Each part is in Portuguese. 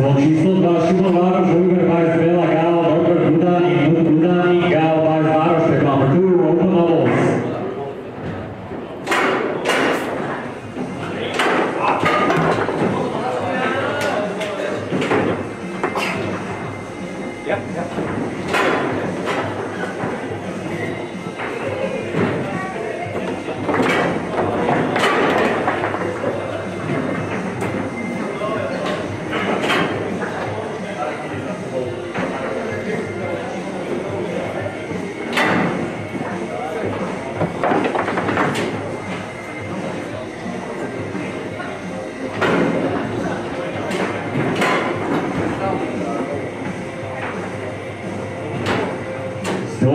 Pro číslo 2 Šimon Vároš, Oliver Weiss, Bela Gal,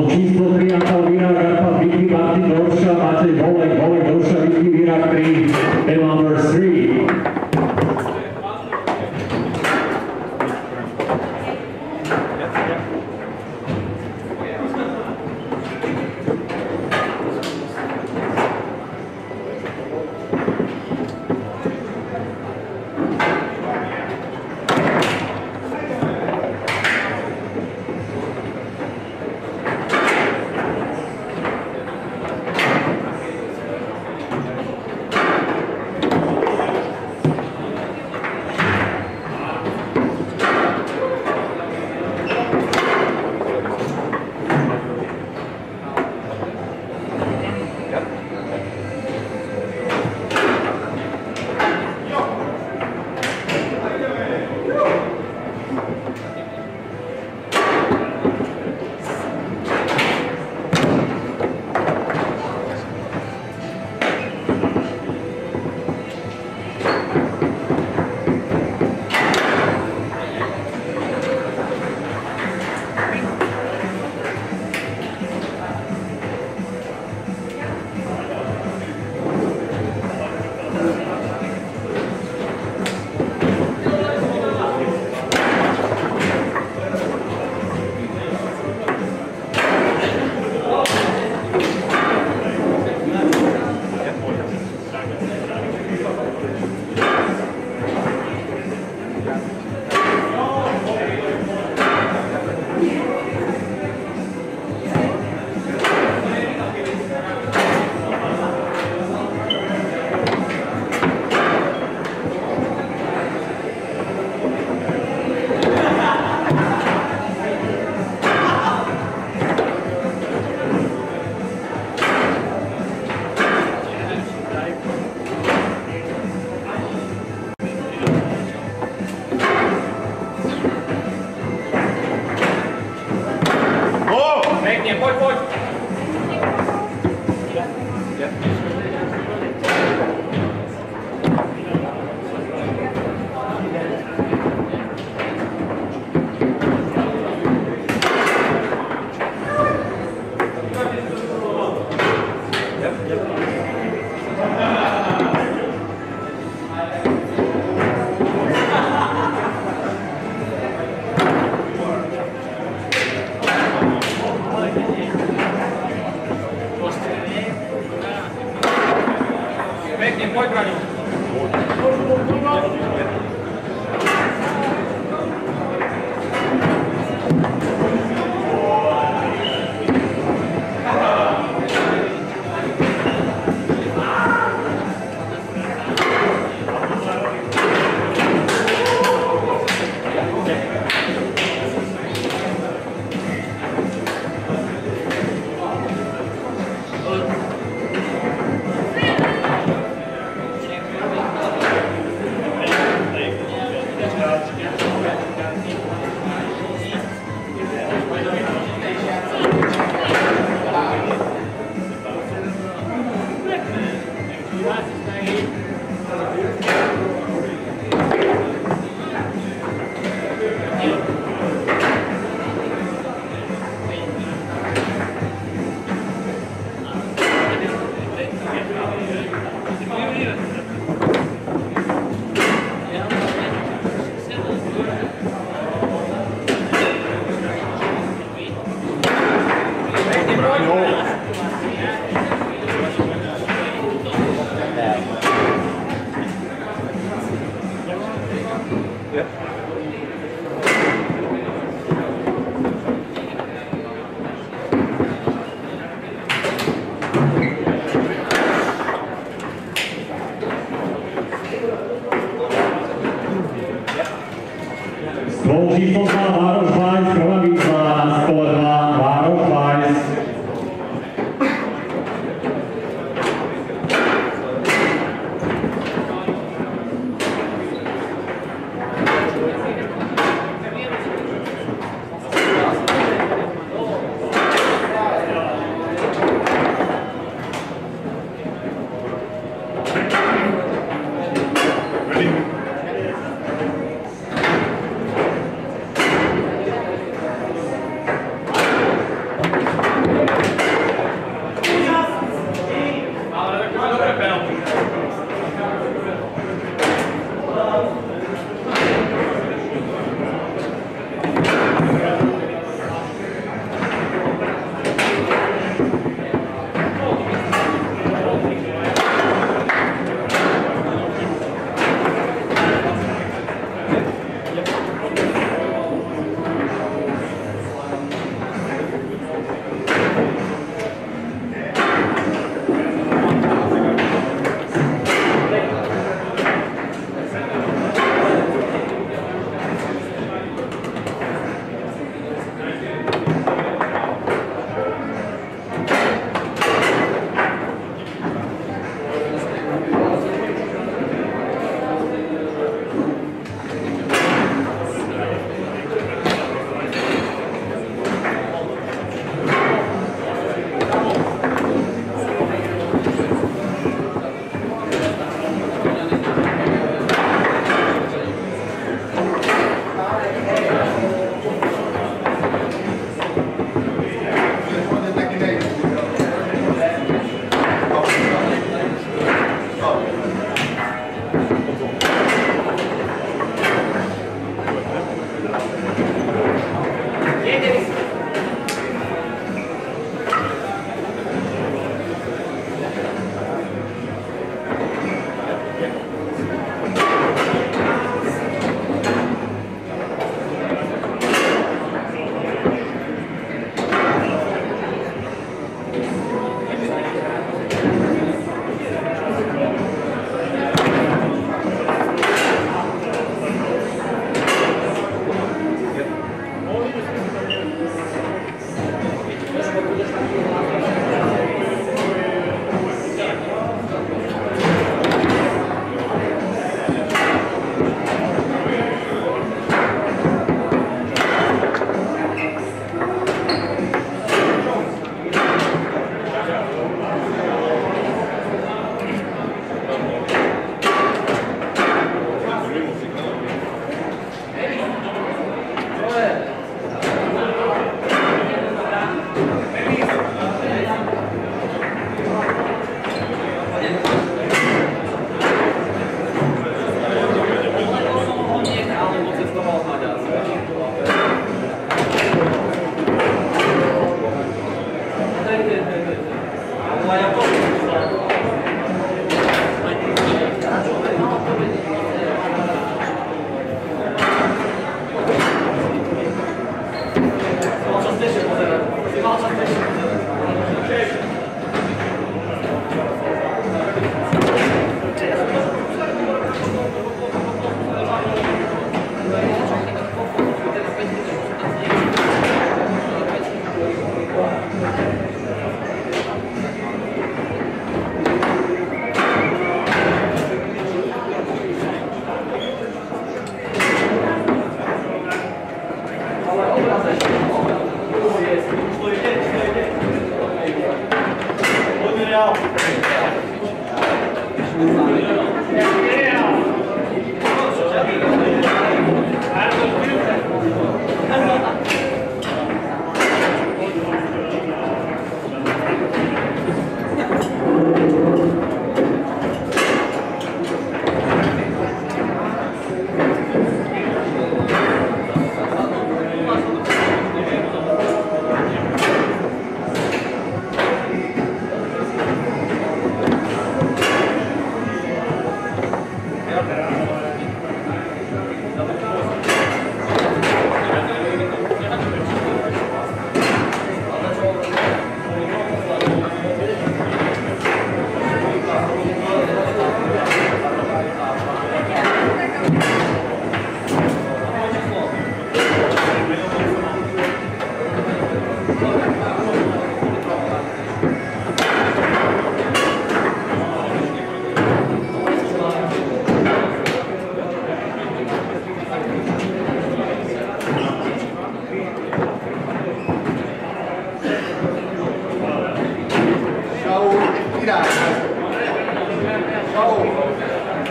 Číslo 3 Antal Vírák, Arpa Vicky, Martin Dorša, Matej Volek, Volek Dorša, Vicky Vírák 3, and number 3.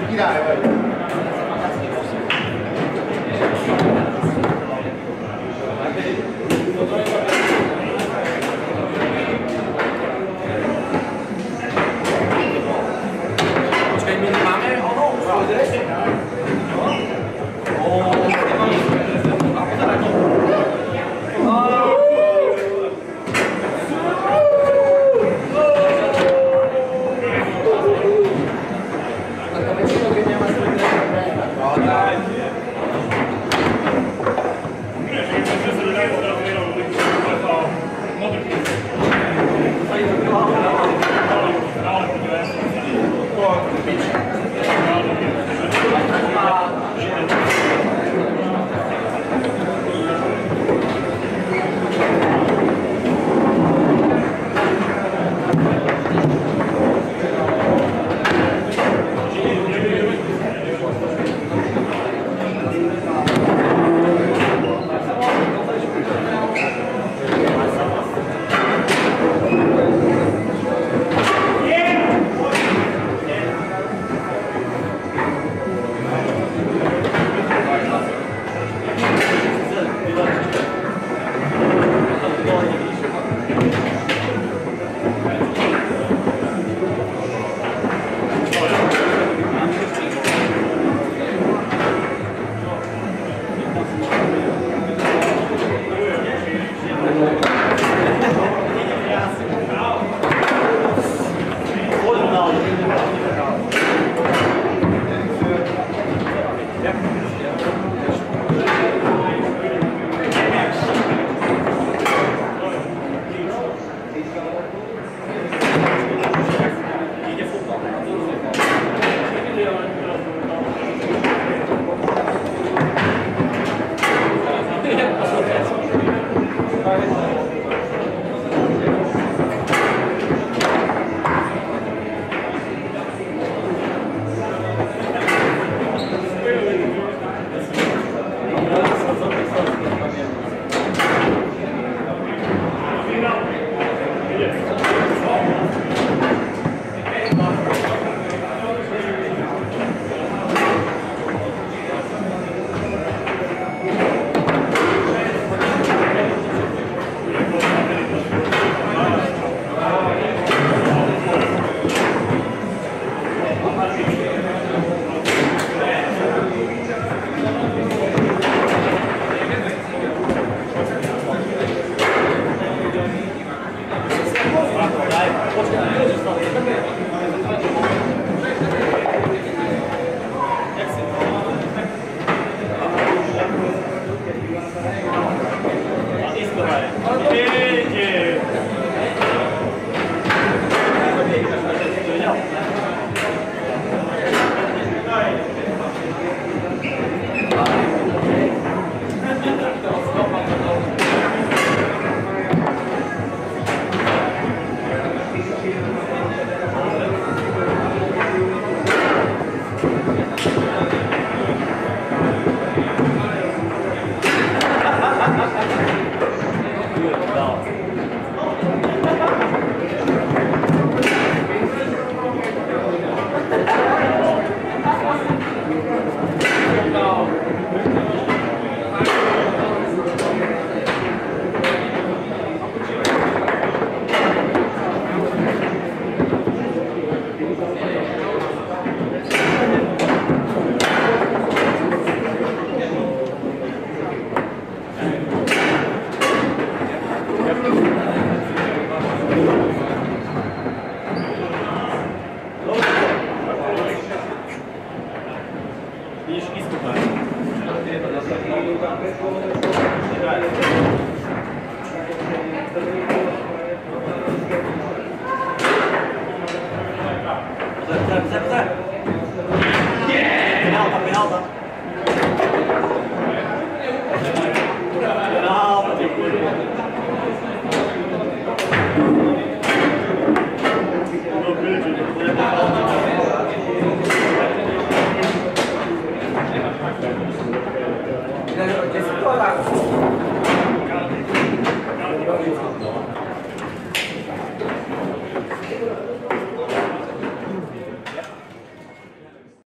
Király vagy.